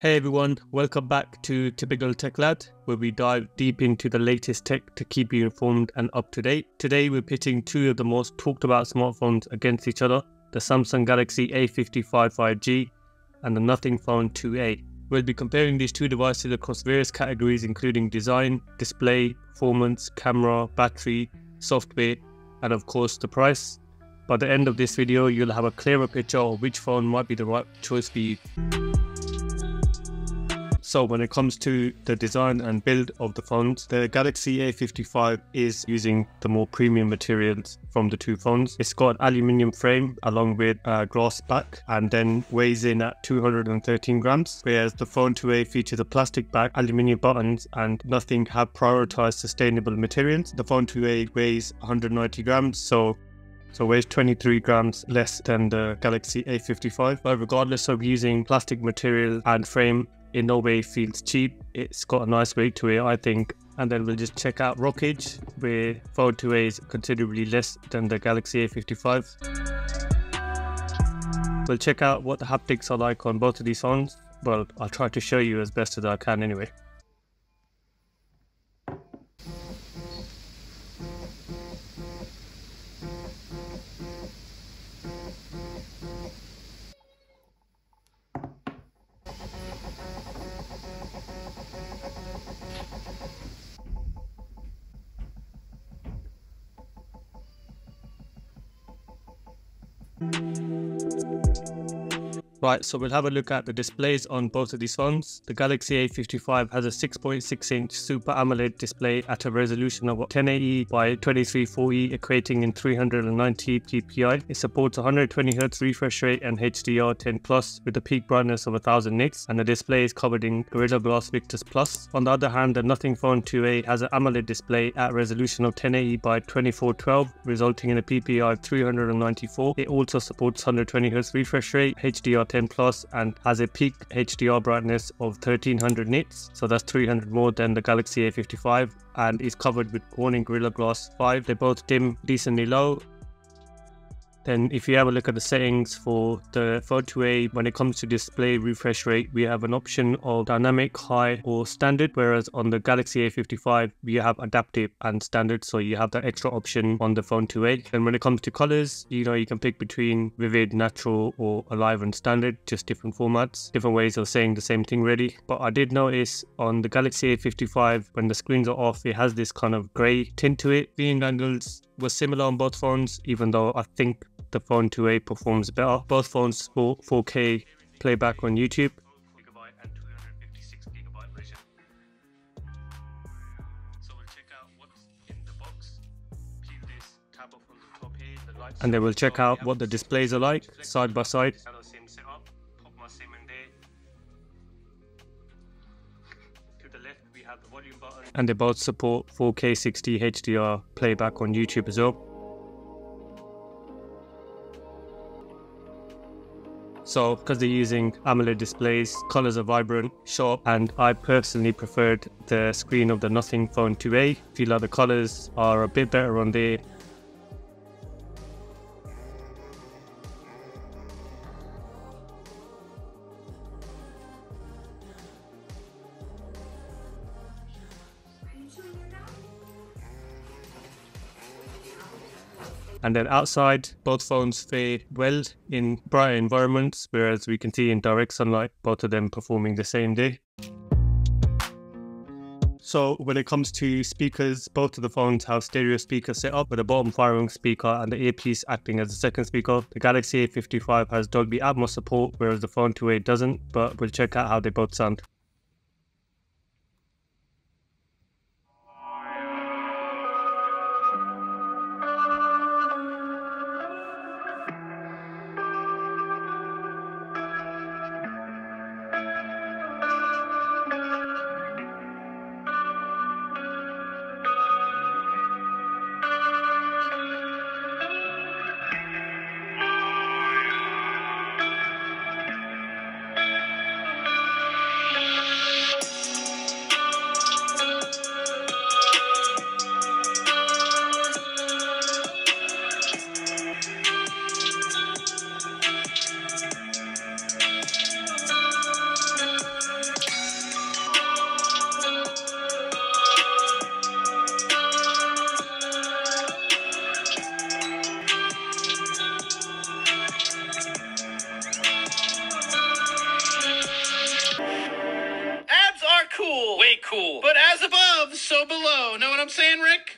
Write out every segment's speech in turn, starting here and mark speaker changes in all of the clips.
Speaker 1: Hey everyone, welcome back to Typical Tech Lad, where we dive deep into the latest tech to keep you informed and up to date. Today we're pitting two of the most talked about smartphones against each other, the Samsung Galaxy A55 5G and the Nothing Phone 2A. We'll be comparing these two devices across various categories including design, display, performance, camera, battery, software, and of course the price. By the end of this video, you'll have a clearer picture of which phone might be the right choice for you. So when it comes to the design and build of the phones, the Galaxy A55 is using the more premium materials from the two phones. It's got an aluminium frame along with a glass back and then weighs in at 213 grams, whereas the Phone 2A features a plastic back, aluminium buttons and nothing have prioritized sustainable materials. The Phone 2A weighs 190 grams, so so weighs 23 grams less than the Galaxy A55. But regardless of using plastic material and frame, in no way feels cheap. It's got a nice weight to it, I think. And then we'll just check out rockage, where Phone 2A is considerably less than the Galaxy A55. We'll check out what the haptics are like on both of these phones. Well, I'll try to show you as best as I can anyway. Música Right, so we'll have a look at the displays on both of these phones. The Galaxy A55 has a 6.6 inch Super AMOLED display at a resolution of 1080 by 2340 equating in 390 ppi. It supports 120Hz refresh rate and HDR10 Plus with a peak brightness of 1000 nits and the display is covered in Gorilla Glass Victus Plus. On the other hand, the Nothing Phone 2A has an AMOLED display at resolution of 1080 by 2412 resulting in a PPI of 394. It also supports 120Hz refresh rate, HDR 10 Plus and has a peak HDR brightness of 1300 nits, so that's 300 more than the Galaxy A55 and is covered with Corning Gorilla Glass 5. They both dim decently low then if you have a look at the settings for the 2A, when it comes to display refresh rate, we have an option of dynamic, high or standard, whereas on the Galaxy A55, we have adaptive and standard. So you have that extra option on the Phone 2A. And when it comes to colors, you know, you can pick between vivid, natural or alive and standard, just different formats, different ways of saying the same thing really. But I did notice on the Galaxy A55, when the screens are off, it has this kind of gray tint to it. Viewing angles was similar on both phones, even though I think the Phone 2A performs better. Both phones support 4K playback on YouTube. And then we'll check out what the displays are like side by side. And they both support 4K 60 HDR playback on YouTube as well. So because they're using AMOLED displays, colors are vibrant, sharp, and I personally preferred the screen of the Nothing Phone 2A. I feel like the colors are a bit better on there And then outside, both phones fare well in bright environments, whereas we can see in direct sunlight, both of them performing the same day. So when it comes to speakers, both of the phones have stereo speakers set up with a bottom firing speaker and the earpiece acting as a second speaker. The Galaxy A55 has Dolby Atmos support, whereas the Phone 2A doesn't, but we'll check out how they both sound.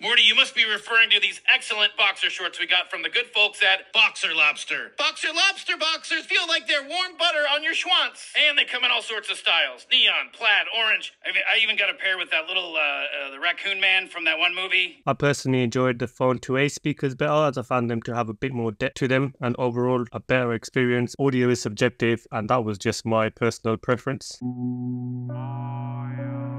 Speaker 2: Morty, you must be referring to these excellent boxer shorts we got from the good folks at
Speaker 3: Boxer Lobster. Boxer Lobster boxers feel like they're warm butter on your schwants.
Speaker 2: And they come in all sorts of styles neon, plaid, orange. I I even got a pair with that little, uh, uh, the raccoon man from that one movie.
Speaker 1: I personally enjoyed the Phone 2A speakers better as I found them to have a bit more depth to them and overall a better experience. Audio is subjective and that was just my personal preference.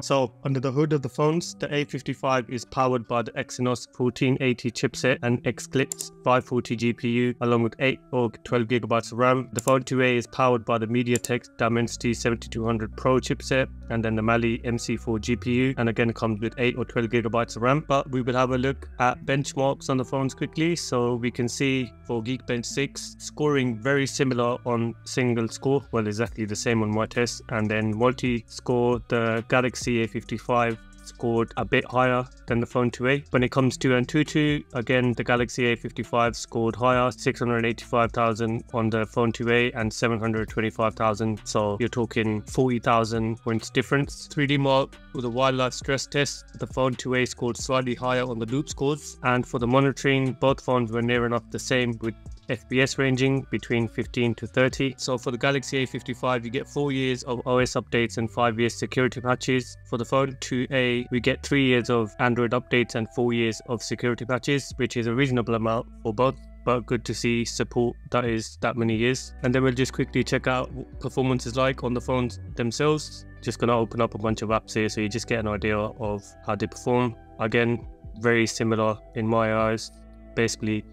Speaker 1: So, under the hood of the phones, the A55 is powered by the Exynos 1480 chipset and XClipse 540 GPU, along with 8 or 12 gigabytes of RAM. The Phone 2A is powered by the MediaTek Dimensity 7200 Pro chipset and then the Mali MC4 GPU, and again comes with 8 or 12 gigabytes of RAM. But we will have a look at benchmarks on the phones quickly, so we can see for Geekbench 6 scoring very similar on single score, well, exactly the same on my test, and then multi score the Galaxy A55 scored a bit higher than the Phone 2A. When it comes to Antutu, again, the Galaxy A55 scored higher, 685,000 on the Phone 2A and 725,000. So you're talking 40,000 points difference. 3D Mark with a wildlife stress test, the Phone 2A scored slightly higher on the loop scores. And for the monitoring, both phones were near enough the same with FPS ranging between 15 to 30. So for the Galaxy A55, you get 4 years of OS updates and 5 years security patches. For the Phone 2A, we get 3 years of Android updates and 4 years of security patches, which is a reasonable amount for both but good to see support that is that many years. And then we'll just quickly check out what performance is like on the phones themselves. Just gonna open up a bunch of apps here so you just get an idea of how they perform. Again, very similar in my eyes. Basically,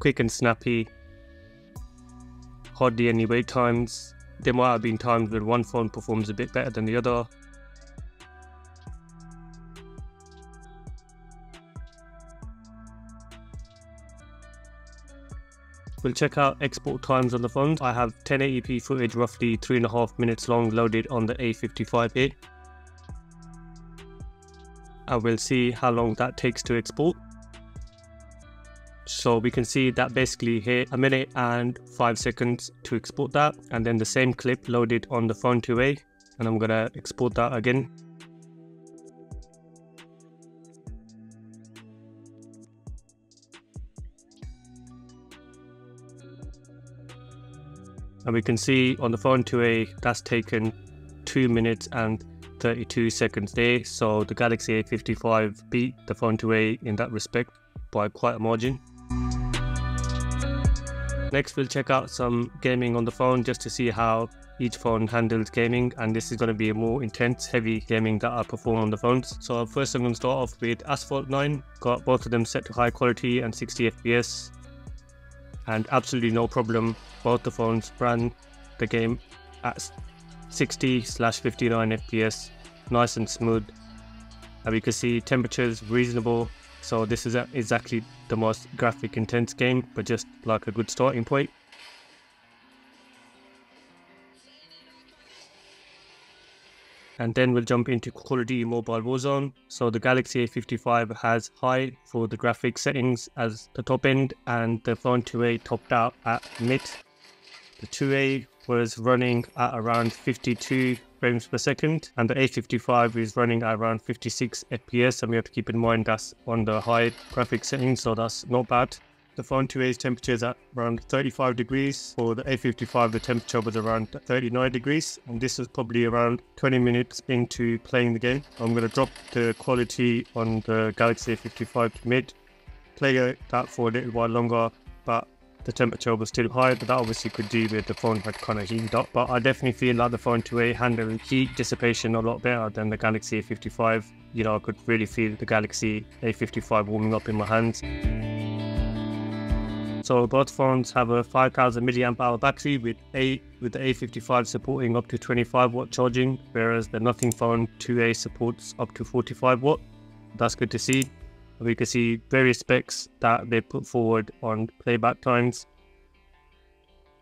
Speaker 1: quick and snappy, hardly any wait times. There might have been times when one phone performs a bit better than the other. We'll check out export times on the phone. I have 1080p footage roughly 3.5 minutes long loaded on the A55 here. And we'll see how long that takes to export. So we can see that basically here a minute and 5 seconds to export that and then the same clip loaded on the phone 2A and I'm gonna export that again. and we can see on the phone 2A that's taken 2 minutes and 32 seconds there so the Galaxy A55 beat the phone 2A in that respect by quite a margin. Next we'll check out some gaming on the phone just to see how each phone handles gaming and this is going to be a more intense heavy gaming that I perform on the phones. So first I'm going to start off with Asphalt 9, got both of them set to high quality and 60 FPS and absolutely no problem. Both the phones ran the game at 60 slash 59 FPS, nice and smooth. And we can see temperatures reasonable. So this is exactly the most graphic intense game, but just like a good starting point. and then we'll jump into Call of Duty Mobile Warzone. So the Galaxy A55 has high for the graphics settings as the top end and the Phone 2A topped out at mid. The 2A was running at around 52 frames per second and the A55 is running at around 56 FPS and we have to keep in mind that's on the high graphics settings so that's not bad. The phone 2A's temperature is at around 35 degrees. For the A55, the temperature was around 39 degrees. And this is probably around 20 minutes into playing the game. I'm going to drop the quality on the Galaxy A55 to mid. Play that for a little while longer, but the temperature was still high, but that obviously could do with the phone had kind of heated up. But I definitely feel like the phone 2A handled heat dissipation a lot better than the Galaxy A55. You know, I could really feel the Galaxy A55 warming up in my hands. So both phones have a 5000 milliamp hour battery with a with the A55 supporting up to 25 watt charging, whereas the Nothing Phone 2A supports up to 45 watt. That's good to see. We can see various specs that they put forward on playback times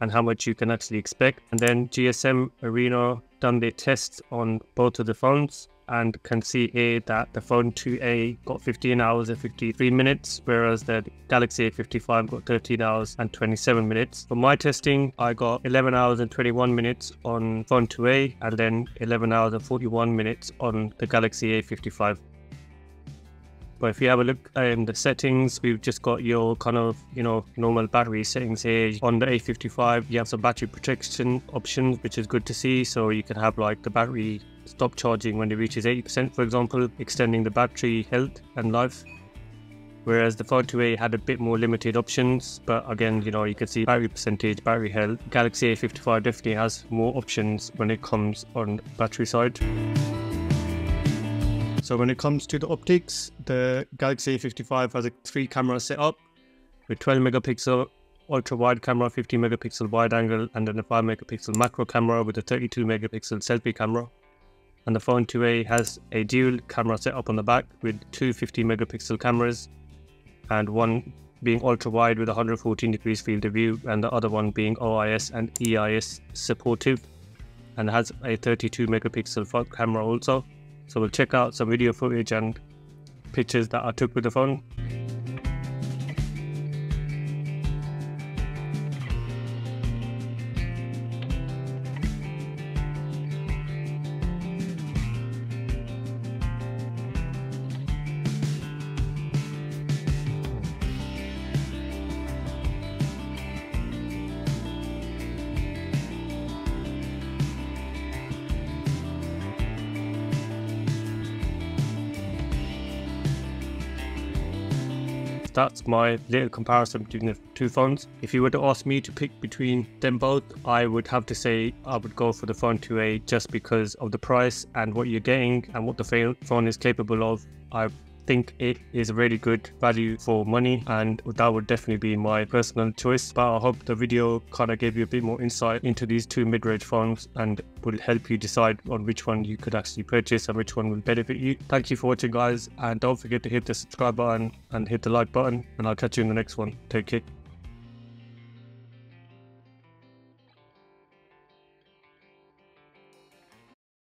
Speaker 1: and how much you can actually expect. And then GSM Arena done their tests on both of the phones and can see here that the phone 2A got 15 hours and 53 minutes, whereas the Galaxy A55 got 13 hours and 27 minutes. For my testing, I got 11 hours and 21 minutes on phone 2A and then 11 hours and 41 minutes on the Galaxy A55. But if you have a look in the settings, we've just got your kind of, you know, normal battery settings here. On the A55, you have some battery protection options, which is good to see. So you can have like the battery stop charging when it reaches 80%, for example, extending the battery health and life whereas the Phone 2a had a bit more limited options but again you know you can see battery percentage battery health galaxy a55 definitely has more options when it comes on battery side so when it comes to the optics the galaxy a55 has a three camera setup with 12 megapixel ultra wide camera 50 megapixel wide angle and then a 5 megapixel macro camera with a 32 megapixel selfie camera and the phone 2a has a dual camera setup on the back with two 50 megapixel cameras and one being ultra wide with 114 degrees field of view and the other one being OIS and EIS supportive and has a 32 megapixel front camera also. So we'll check out some video footage and pictures that I took with the phone. That's my little comparison between the two phones. If you were to ask me to pick between them both, I would have to say I would go for the Phone 2a just because of the price and what you're getting and what the phone is capable of. I think it is a really good value for money and that would definitely be my personal choice. But i hope the video kind of gave you a bit more insight into these two mid-range phones and will help you decide on which one you could actually purchase and which one will benefit you. Thank you for watching guys and don't forget to hit the subscribe button and hit the like button and i'll catch you in the next one. Take care